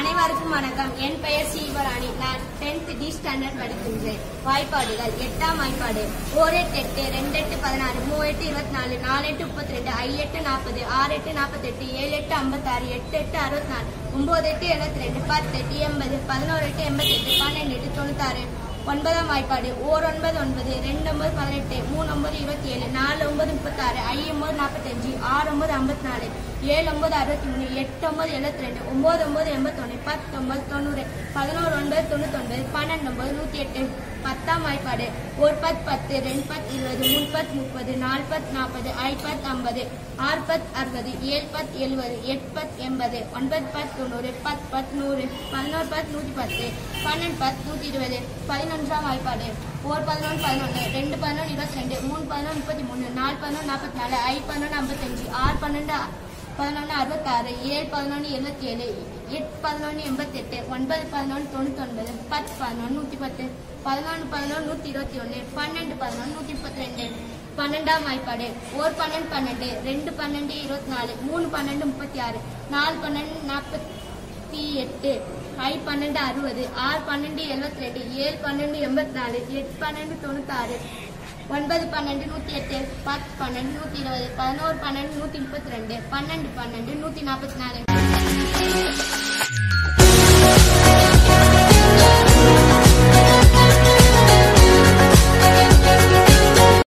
என் பெயர் சீவராணி. நான் tenth D standard படிக்கின்றேன். வாய்ப்பாடுகள் எட்டாம் வாய்ப்பாடு. ஓர் எட்டு எட்டு ரெண்டு எட்டு பதினாறு மூ எட்டு இருபத்தி நாலு நாலு எட்டு முப்பத்தி ரெண்டு ஐ எட்டு நாற்பது ஆறு எட்டு நாற்பத்தெட்டு ஏழு எட்டு ஐம்பத்தாறு எட்டு எட்டு அறுபத்தி நாலு ஒன்பது எட்டு எழுபத்தி ரெண்டு பத்து எட்டு எண்பது பதினோரு எட்டு எண்பத்தெட்டு பன்னெண்டு எட்டு தொண்ணூத்தாறு. ஒன்பதாம் வாய்ப்பாடு. ஓர் ஒன்பது ஒன்பது ரெண்டு ஒன்பது பதினெட்டு மூணு ஒன்பது இருபத்தி ஏழு நாலு ஒன்பது முப்பத்தாறு ஐ ஒன்பது நாற்பத்தஞ்சு ஆறு ஒன்பது ஐம்பத்தி நாலு ஏழு ஒன்பது அறுபத்தி மூணு எட்டு ஒன்பது எழுபத்தி ரெண்டு ஒன்பது ஒன்பது எண்பத்தொன்னு பத்தொன்பது தொண்ணூறு பதினோரு ஒன்பது தொண்ணூத்தொன்பது பன்னெண்டு ஒன்பது நூற்றி எட்டு பத்தாம் வாய்ப்பாடு. ஒரு பத்து பத்து ரெண்டு பத்து இருபது மூணு பத்து முப்பது நாலு பத்து நாற்பது ஐ பத்து ஐம்பது ஆறு பத்து அறுபது ஏழு பத்து எழுபது எட்டு பத்து எண்பது ஒன்பது பத்து தொண்ணூறு பத்து பத்து நூறு பதினோரு பத்து நூற்றி பத்து பன்னெண்டு பத்து நூற்றி இருபது பதினொன்றாம் வாய்ப்பாடு ஒரு பதினொன்று பதினொன்று ரெண்டு பதினொன்று இருபத்தி ரெண்டு மூணு பதினொன்று முப்பத்தி மூணு நாலு பதினொன்று நாற்பத்தி நாலு ஐ பதினொன்று ஐம்பத்தஞ்சு ஆறு பன்னெண்டு பதினொன்று அறுபத்தாறு ஏழு பதினொன்று எழுபத்தி ஏழு எட்டு பதினொன்று எண்பத்தெட்டு ஒன்பது பதினொன்று தொண்ணூத்தொன்பது பத்து பதினொன்று நூற்றி பத்து பதினொன்று பதினொன்று நூற்றி இருபத்தி ஒன்று பன்னெண்டு பதினொன்று நூற்றி முப்பத்தி ரெண்டு பன்னெண்டாம் வாய்ப்பாடு ஒரு பன்னெண்டு பன்னெண்டு ரெண்டு பன்னெண்டு இருபத்தி நாலு மூணு பன்னெண்டு முப்பத்தி ஆறு நாலு பன்னெண்டு நாற்பத்தி எட்டு ஐ பன்னெண்டு அறுபது ஆறு பன்னெண்டு எழுபத்தி ரெண்டு ஏழு பன்னெண்டு எண்பத்தி நாலு எட்டு பன்னெண்டு தொண்ணூத்தாறு ஒன்பது பன்னெண்டு நூற்றி எட்டு பத்து பன்னெண்டு நூற்றி இருபது பதினோரு பன்னெண்டு நூற்றி முப்பத்தி ரெண்டு பன்னெண்டு பன்னெண்டு நூற்றி நாற்பத்தி நாலு